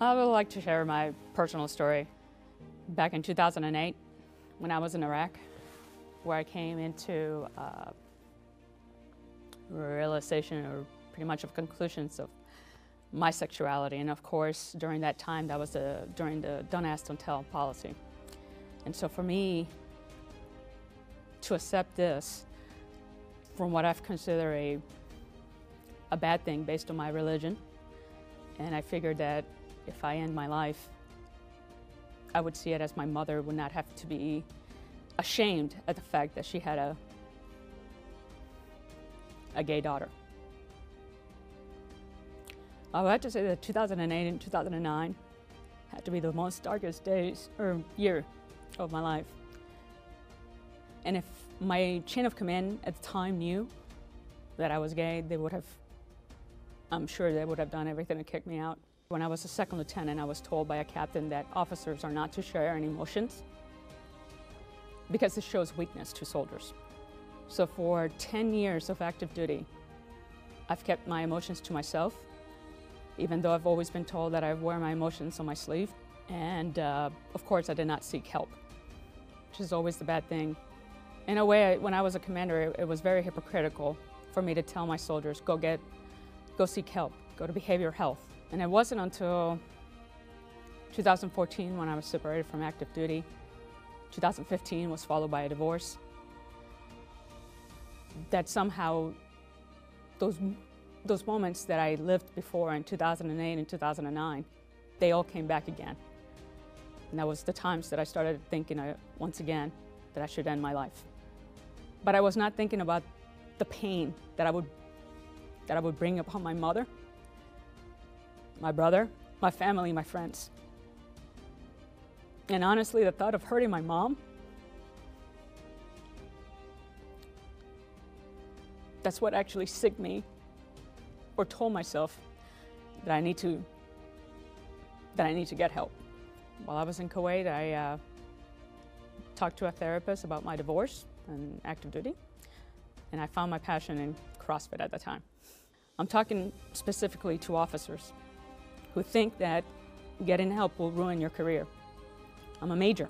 I would like to share my personal story. Back in 2008, when I was in Iraq, where I came into uh, realization or pretty much of conclusions of my sexuality. And of course, during that time, that was a during the don't ask, don't tell policy. And so for me, to accept this from what I've considered a, a bad thing based on my religion, and I figured that if I end my life, I would see it as my mother would not have to be ashamed at the fact that she had a, a gay daughter. I would have to say that 2008 and 2009 had to be the most darkest days or year of my life. And if my chain of command at the time knew that I was gay, they would have, I'm sure they would have done everything to kick me out. When I was a second lieutenant, I was told by a captain that officers are not to share any emotions because it shows weakness to soldiers. So for 10 years of active duty, I've kept my emotions to myself, even though I've always been told that I wear my emotions on my sleeve. And uh, of course, I did not seek help, which is always the bad thing. In a way, when I was a commander, it, it was very hypocritical for me to tell my soldiers, go get, go seek help, go to behavioral health. And it wasn't until 2014 when I was separated from active duty. 2015 was followed by a divorce. That somehow those, those moments that I lived before in 2008 and 2009, they all came back again. And that was the times that I started thinking uh, once again that I should end my life. But I was not thinking about the pain that I would, that I would bring upon my mother my brother, my family, my friends. And honestly, the thought of hurting my mom, that's what actually sick me or told myself that I need to that I need to get help. While I was in Kuwait, I uh, talked to a therapist about my divorce and active duty, and I found my passion in CrossFit at the time. I'm talking specifically to officers who think that getting help will ruin your career. I'm a major,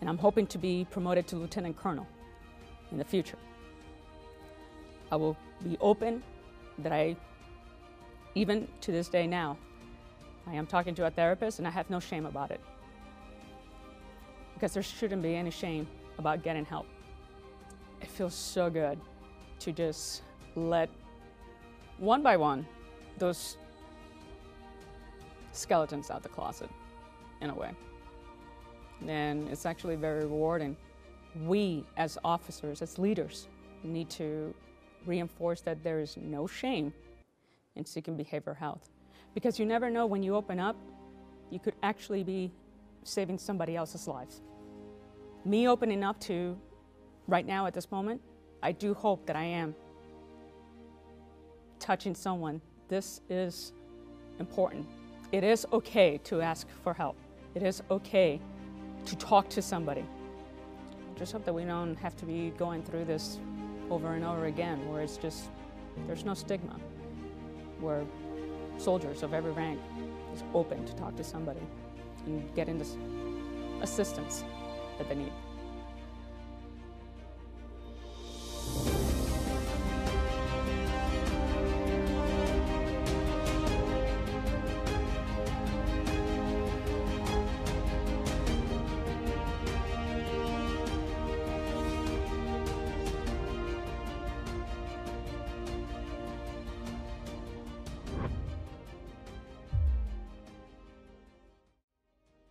and I'm hoping to be promoted to lieutenant colonel in the future. I will be open that I, even to this day now, I am talking to a therapist and I have no shame about it. Because there shouldn't be any shame about getting help. It feels so good to just let one by one those skeletons out the closet, in a way. And it's actually very rewarding. We, as officers, as leaders, need to reinforce that there is no shame in seeking behavioral health. Because you never know when you open up, you could actually be saving somebody else's life. Me opening up to, right now at this moment, I do hope that I am touching someone. This is important. It is okay to ask for help. It is okay to talk to somebody. Just hope that we don't have to be going through this over and over again, where it's just, there's no stigma, where soldiers of every rank is open to talk to somebody and get into assistance that they need.